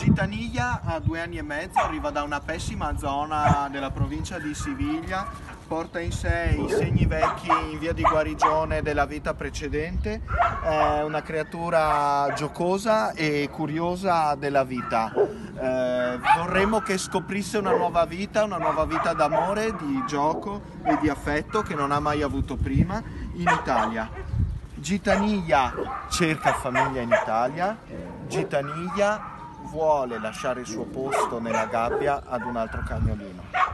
Gitaniglia ha due anni e mezzo, arriva da una pessima zona della provincia di Siviglia, porta in sé i segni vecchi in via di guarigione della vita precedente, è una creatura giocosa e curiosa della vita. Eh, vorremmo che scoprisse una nuova vita, una nuova vita d'amore, di gioco e di affetto che non ha mai avuto prima in Italia. Gitaniglia cerca famiglia in Italia, Gitaniglia vuole lasciare il suo posto nella gabbia ad un altro cagnolino.